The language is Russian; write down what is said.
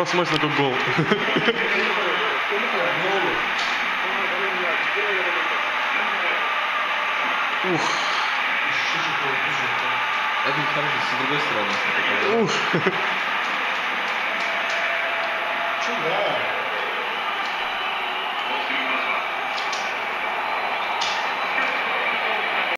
По смыслу тут гол? Ух, Это не хорошо, с другой стороны. ух. Чего?